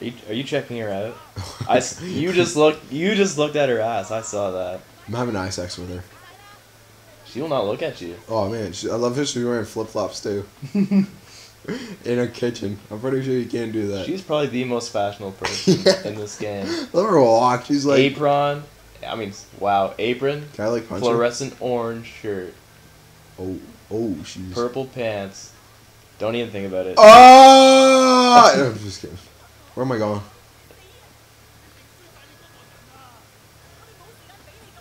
Are you, are you checking her out? I you just looked you just looked at her ass. I saw that. I'm having eye sex with her. She will not look at you. Oh man, she, I love how she's wearing flip flops too. In her kitchen. I'm pretty sure you can't do that. She's probably the most fashionable person Yeah. in this game. Let her walk. She's like, Apron. I mean, wow. Apron. can I like punch her? Fluorescent orange shirt. Oh, oh, she's. Purple pants. Don't even think about it. Oh! I'm just kidding. Where am I going?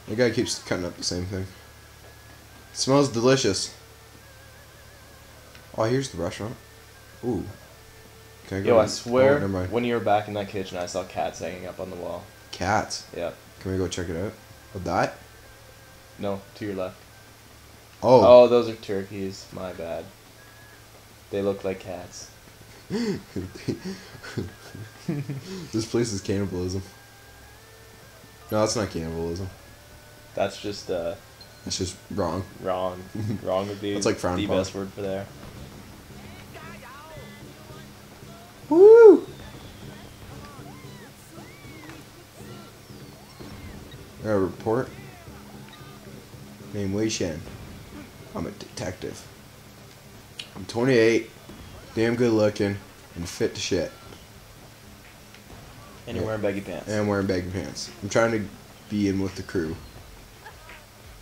The guy keeps cutting up the same thing. smells delicious. Oh, here's the restaurant. Ooh. Can I go Yo, I swear, Oh, when you were back in that kitchen, I saw cats hanging up on the wall. Cats. Yeah. Can we go check it out? Oh, that? No, to your left. Oh. Oh, those are turkeys. My bad. They look like cats. this place is cannibalism. No, that's not cannibalism. That's just uh, It's just wrong. wrong. wrong would be That's like frowned the best word for there. Woo! A report. Name Wei Shen. I'm a detective. I'm 28, damn good looking, and fit to shit. And you're wearing baggy pants. And I'm wearing baggy pants. I'm trying to be in with the crew.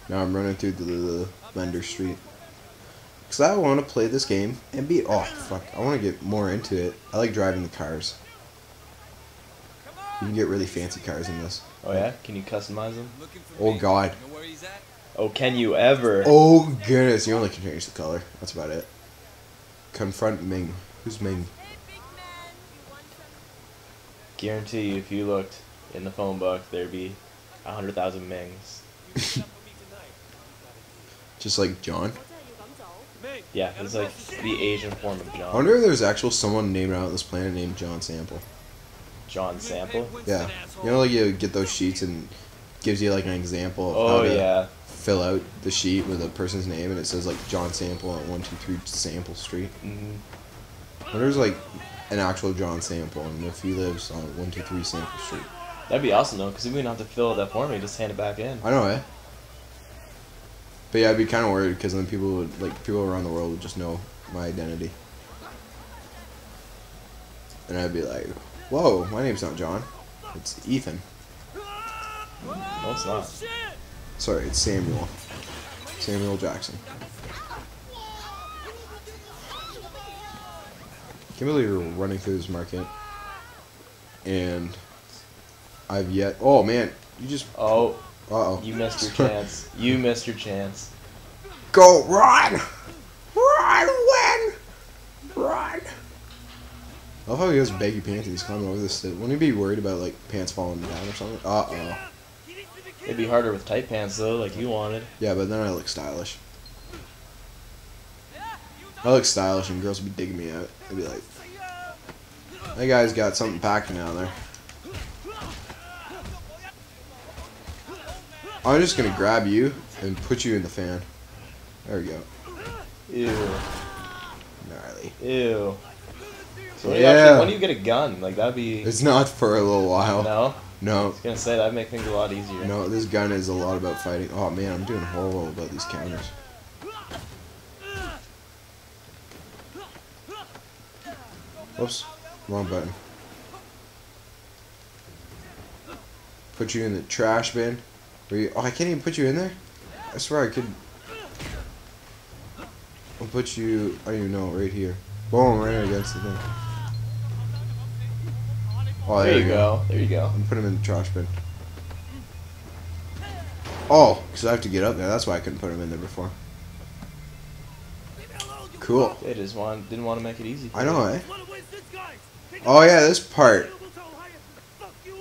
Now I'm running through the, the Lender Street. Because I want to play this game and be. Oh, fuck. I want to get more into it. I like driving the cars. You can get really fancy cars in this. Oh yeah? Can you customize them? Oh, God. Know where he's at? Oh, can you ever? Oh, goodness. You only can change the color. That's about it. Confront Ming. Who's Ming? Guarantee you, if you looked in the phone book, there'd be a hundred thousand Mings. Just like John. Yeah, it's like the Asian form of John. I wonder if there's actual someone named out on this planet named John Sample. John Sample. Yeah. You know, like you get those sheets and gives you like an example of oh, how Oh to yeah. Fill out the sheet with a person's name and it says like John Sample at 123 Sample Street. hmm I wonder if there's like an actual John Sample and if he lives on 123 Sample Street. That'd be awesome though, because we wouldn't have to fill out that form. We just hand it back in. I know, eh? But yeah, I'd be kind of worried because then people would, like, people around the world would just know my identity. And I'd be like, whoa, my name's not John. It's Ethan. No, it's not. Sorry, it's Samuel. Samuel Jackson. Can't believe you're running through this market. And I've yet. Oh man, you just. Oh, Uh oh. you missed your chance. You missed your chance. Go run! Run, win! Run! I love how he has baggy pants climbing over this. Wouldn't he be worried about like pants falling down or something? Uh oh. It'd be harder with tight pants though, like you wanted. Yeah, but then I look stylish. I look stylish and girls would be digging me out. They'd be like, that guy's got something packing down there. I'm just gonna grab you and put you in the fan. There we go. Ew. Gnarly. Ew. So when, you Yeah. actually, when do you get a gun? Like that'd be. It's not for a little while. No. I was gonna say that'd make things a lot easier. No, this gun is a lot about fighting. Oh man, I'm doing horrible about these counters. Whoops, wrong button. Put you in the trash bin. Were you, oh, I can't even put you in there. I swear I could. I'll put you. I don't even know. Right here. Boom! Right against the thing. Oh, there, you go. There you go. and put him in the trash bin. Oh, because I have to get up there. That's why I couldn't put him in there before. Cool. They just want didn't want to make it easy. I know, eh? Oh yeah, this part.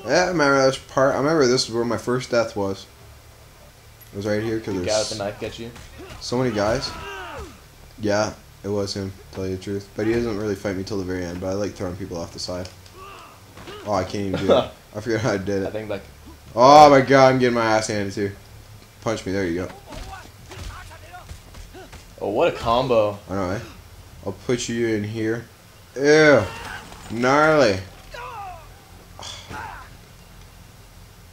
Yeah, I remember this part. I remember this is where my first death was. It was right here because The guy with there's the knife get you. so many guys. Yeah, it was him. To tell you the truth, but he doesn't really fight me till the very end. But I like throwing people off the side. Oh, I can't even do it. I forgot how I did I it. think like Oh my god, I'm getting my ass handed to. Punch me, there you go. oh what a combo. I know, eh? I'll put you in here. Ew. Gnarly.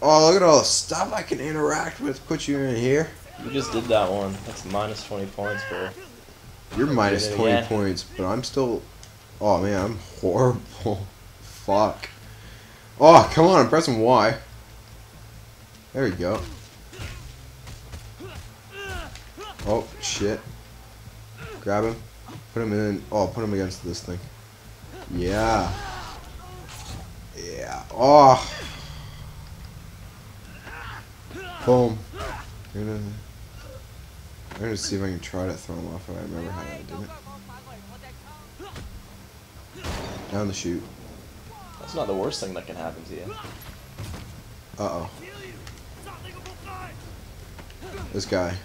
Oh, look at all the stuff I can interact with. Put you in here. You just did that one. That's minus 20 points bro. You're 20 again. points, but I'm still. Oh man, I'm horrible. Fuck. Oh, come on, I'm pressing Y. There we go. Oh, shit. Grab him. Put him in. Oh, put him against this thing. Yeah. Yeah. Oh. Boom. I'm gonna, I'm gonna see if I can try to throw him off I remember how I did it. Down the chute. That's not the worst thing that can happen to you. Uh oh. This guy.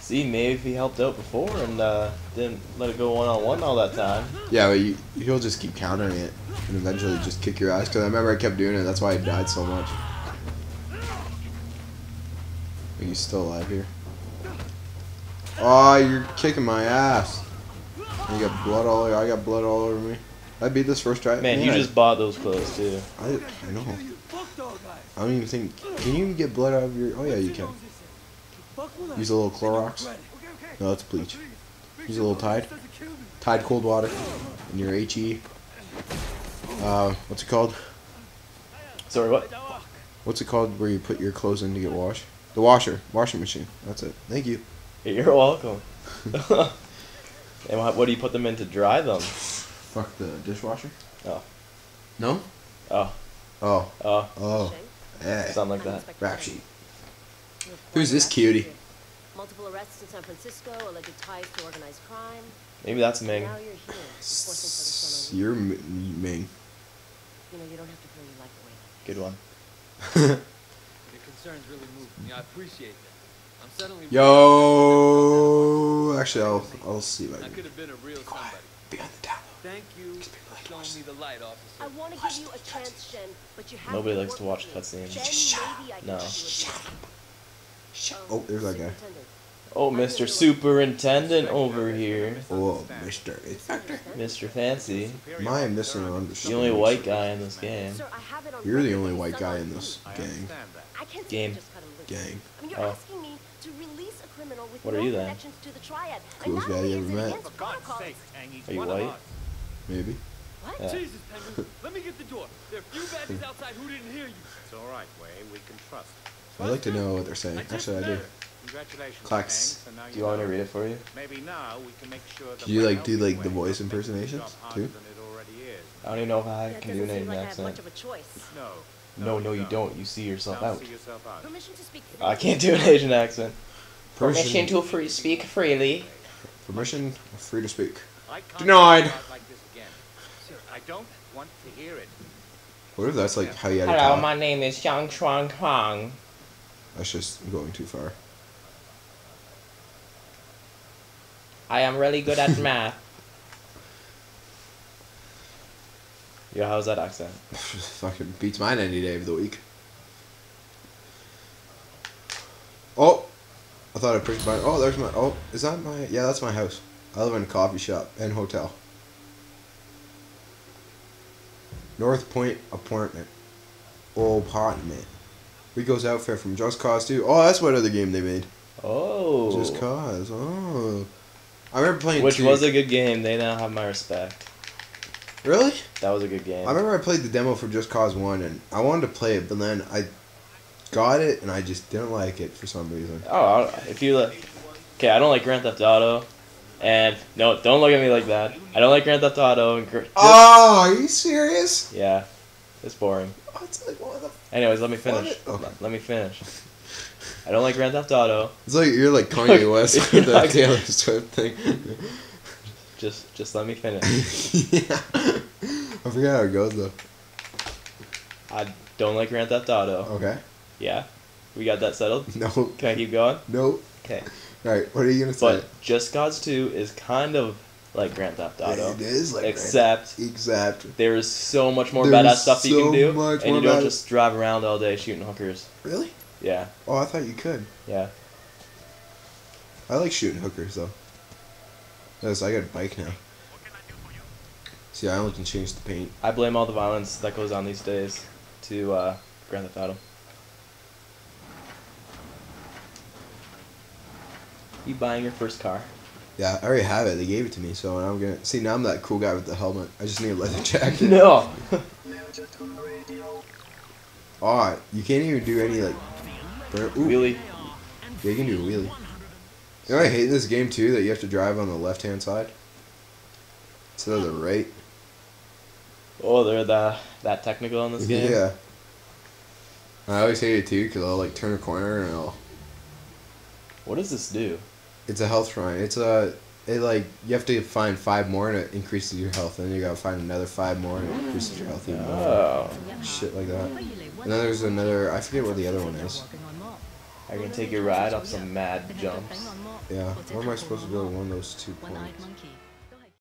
See, maybe if he helped out before and uh, didn't let it go one on one all that time. Yeah, but you, he'll just keep countering it and eventually just kick your ass. Because I remember I kept doing it. That's why I died so much. Are you still alive here? Oh, you're kicking my ass. You got blood all over. I got blood all over me. I beat this first try. Man, you I- just bought those clothes too. I, I know. I don't even think. Can you even get blood out of your? Oh yeah, you can. Use a little Clorox. No, that's bleach. Use a little Tide. Tide cold water. And your HE. Uh, what's it called? Sorry, what? What's it called where you put your clothes in to get washed? The washer. Washing machine. That's it. Thank you. You're welcome. and what, what do you put them in to dry them? Fuck the dishwasher. Oh. No? Oh, Oh. oh, Oh. Yeah. something like that. Rap sheet. Who's this cutie? Multiple arrests in San Francisco, alleged ties to organized crime. Maybe that's Ming. Now you're here, S- You're M- Ming. You know, you don't have to throw your life away. Good one. Your concerns really move me. I appreciate that. I'm suddenly Yo. Actually, I'll I'll see if I I could have been a real Quiet. somebody. Behind the towel. Thank you These like to watch me the light, officer. I want to give you a chance, Shen, but you have Nobody to likes to watch with me. cutscenes. Then Just shut maybe I can No. give you a Shut deal. Shut. Um, Oh, there's that guy. Oh, Mr. Superintendent over here. Oh, Mister Inspector. Mr. Fancy. Am I missing on The only white guy in this game. Sir, I have it on You're the only white guy in this gang. I Game. Just cut him loose. Gang. I mean, you're Oh. What no are you then? connections to the triad. Coolest guy only you ever met. against For God's protocols- sake, Tang, he's Are you white? Maybe. What? Yeah. Jesus, Penguin. Let me get the door. There are few baddies outside who didn't hear you. It's all right, Wayne. We can trust. I'd like to know what they're saying. I Actually, I do. Congratulations, Clacks. Tang. So now Do you want me to read it for you? Maybe now we can make sure that Could you, like, do, like, the voice not make his impersonations, too? than it already is. I don't even know if I can do an Asian like accent. much of a choice. No. No, no, you don't. You see yourself out. see yourself out. Permission to speak. I can't do an Asian accent. Permission. to free speak freely. Permission. Free to speak. Denied. go out like this again. I don't want to hear it. What if that's like how you had to talk? name is Xiang Chuan Huang. That's just going too far. I am really good at math. Yo, how's that accent? Fucking beats mine any day of the week. Oh, I thought I pushed my. Oh, there's my. Oh, is that my? Yeah, that's my house. I live in a coffee shop and hotel. North Point apartment. Oh, apartment. Rico's outfit from Just Cause 2. Oh, that's what other game they made. Oh. Just Cause. Oh. I remember playing Which 2. was a good game. They now have my respect. Really? That was a good game. I remember I played the demo for Just Cause 1 and I wanted to play it, but then I got it and I just didn't like it for some reason. Oh, if you look. Okay, I don't like Grand Theft Auto. And, no, don't look at me like that. I don't like Grand Theft Auto. And gr- Oh, are you serious? Yeah. It's boring. Oh, it's like one of the. Anyways, let me finish. Okay. Let- me finish. I don't like Grand Theft Auto. It's like you're like Kanye West with not- Taylor Swift thing. Just just let me finish. yeah. I forget how it goes though. I don't like Grand Theft Auto. Okay. Yeah. We got that settled? No. Can I keep going? No. Okay. All right. What are you gonna say? But Just Cause 2 is kind of like Grand Theft Auto. It is like except Except. there is so much more There's badass stuff that you so can do. much and you don't badass- just drive around all day shooting hookers. Really? Yeah. Oh, I thought you could. Yeah. I like shooting hookers though. Yes, I got a bike now. See, I only can change the paint. I blame all the violence that goes on these days to uh, Grand Theft Auto. You buying your first car? Yeah, I already have it. They gave it to me, so I'm gonna see. Now I'm that cool guy with the helmet. I just need a leather jacket. No. Oh, you can't even do any like. Ooh, really? Yeah, you can do a wheelie. You know, I hate this game too that you have to drive on the left hand side instead of the right. Oh, they're the that technical in this game. Yeah. I always hate it too because I'll like turn a corner and I'll. What does this do? It's a health shrine. It's a. It like you have to find five more and it increases your health. and Then you gotta find another five more and it increases your health even more. Oh, Shit like that. And then there's another. I forget what the other one is. I'm gonna take your ride up some mad jumps. Yeah. Where am I supposed to go to one of those two points?